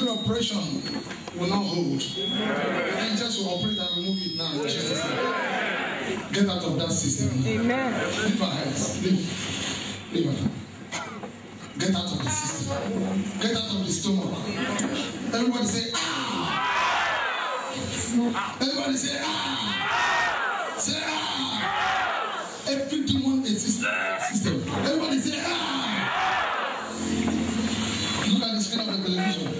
Every operation will not hold. The angels will operate and remove it now Jesus' Get out of that system. Amen. Leave our hands. Leave. Leave her. Get out of the system. Get out of the stomach. Everybody say, ah! Everybody say, ah! Say, ah! Every demon exists system. Everybody say, ah! Look at the screen of the television.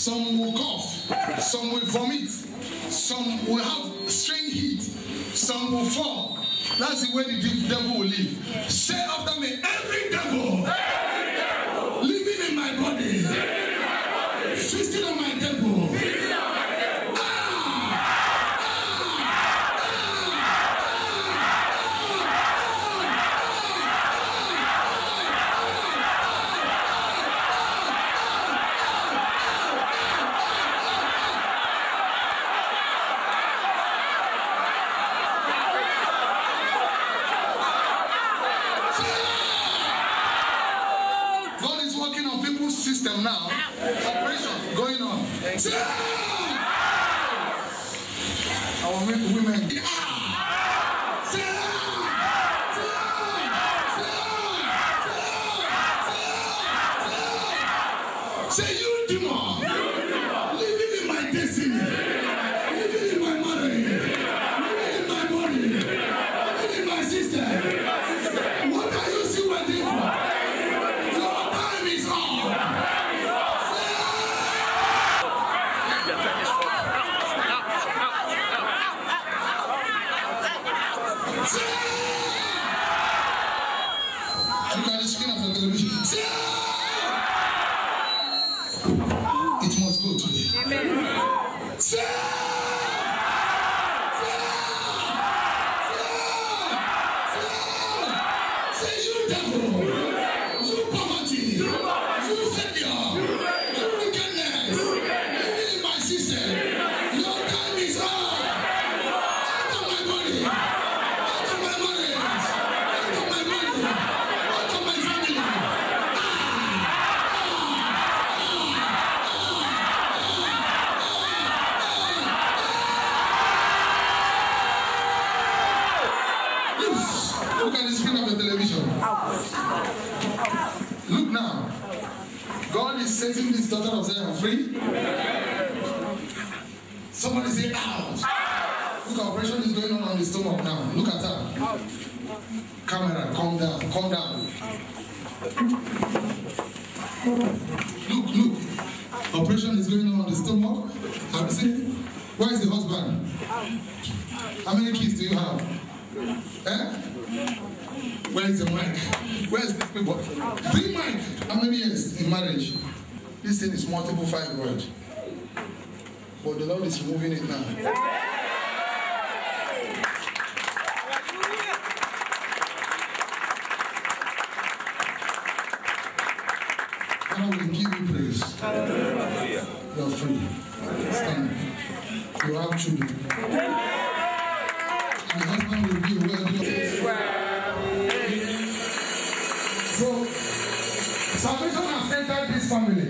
Some will cough, some will vomit, some will have strange heat, some will fall. That's the way the devil will live. Say after me, every devil, working on people's system now. Operation going on. Our wo- women. "Ah!" Look, operation is going on on the stomach now. Look at her. Camera, calm down, calm down. Look, look. Operation is going on on the stomach. Have you seen? Where is the husband? How many kids do you have? Eh? Where is the mic? Where is this people? Bring mic. How many years in marriage? This thing is multiple fibroid. But the Lord is removing it now. Father, we give you praise. You are free. Stand. You have children. And husband will be well. So, salvation has entered this family.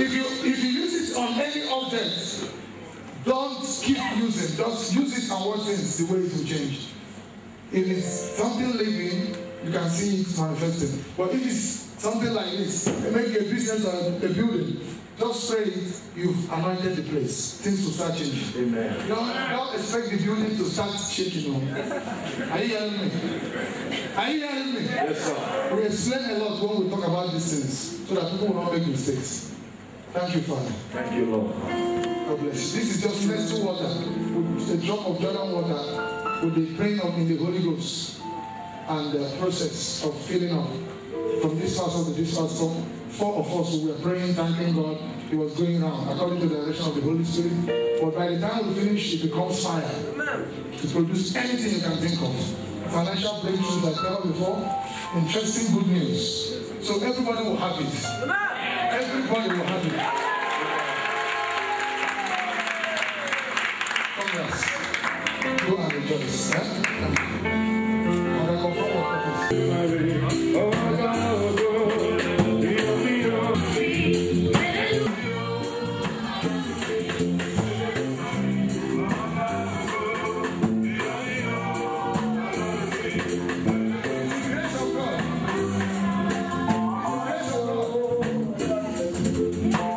If you if you use it on any object, don't keep using. Just use it and watch things the way it will change. If it's something living, you can see it manifesting. But if it's something like this, maybe a business or a building, just it, you've anointed the place. Things will start changing. Amen. Don't, don't expect the building to start shaking. No. Are you hearing me? Are you hearing me? Yes, sir. We explain a lot when we talk about these things so that people will not make mistakes. Thank you, Father. Thank you, Lord. God bless you. This is just to water, with a drop of Jordan water, with the praying of in the Holy Ghost and the process of filling up. from this house to this. So four of us who were praying, thanking God. It was going around according to the direction of the Holy Spirit. But by the time we finish, it becomes fire to produce anything you can think of. Financial breakthroughs like never before. Interesting good news. So everybody will have it. Everybody will have it. Congrats. Go and rejoice. Eh? Yeah.